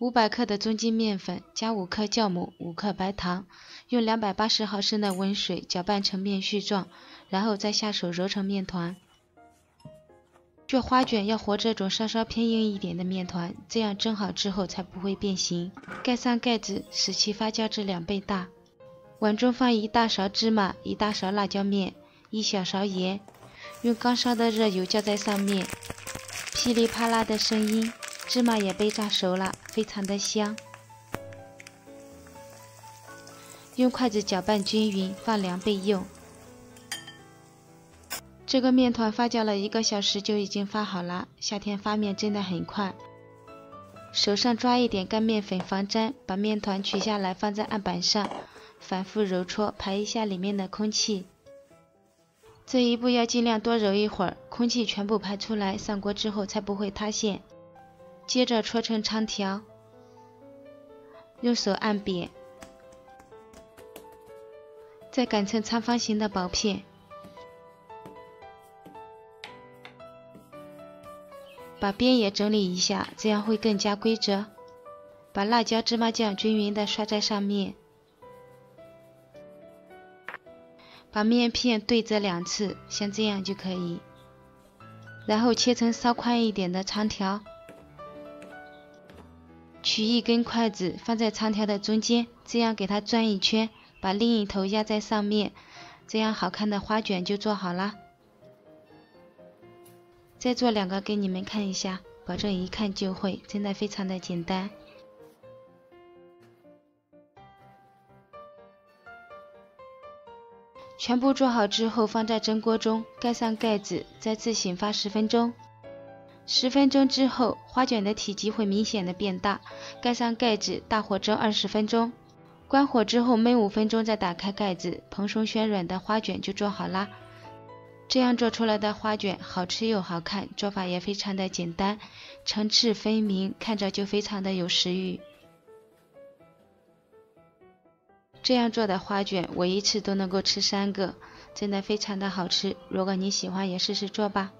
五百克的中筋面粉加五克酵母、五克白糖，用两百八十毫升的温水搅拌成面絮状，然后再下手揉成面团。做花卷要和这种稍稍偏硬一点的面团，这样蒸好之后才不会变形。盖上盖子，使其发酵至两倍大。碗中放一大勺芝麻，一大勺辣椒面，一小勺盐，用刚烧的热油浇在上面，噼里啪啦的声音，芝麻也被炸熟了，非常的香。用筷子搅拌均匀，放凉备用。这个面团发酵了一个小时就已经发好了。夏天发面真的很快。手上抓一点干面粉防粘，把面团取下来放在案板上，反复揉搓，排一下里面的空气。这一步要尽量多揉一会儿，空气全部排出来，上锅之后才不会塌陷。接着搓成长条，用手按扁，再擀成长方形的薄片。把边也整理一下，这样会更加规则。把辣椒芝麻酱均匀的刷在上面，把面片对折两次，像这样就可以。然后切成稍宽一点的长条，取一根筷子放在长条的中间，这样给它转一圈，把另一头压在上面，这样好看的花卷就做好了。再做两个给你们看一下，保证一看就会，真的非常的简单。全部做好之后，放在蒸锅中，盖上盖子，再次醒发十分钟。十分钟之后，花卷的体积会明显的变大。盖上盖子，大火蒸二十分钟。关火之后焖五分钟，再打开盖子，蓬松暄软的花卷就做好啦。这样做出来的花卷好吃又好看，做法也非常的简单，层次分明，看着就非常的有食欲。这样做的花卷，我一次都能够吃三个，真的非常的好吃。如果你喜欢，也试试做吧。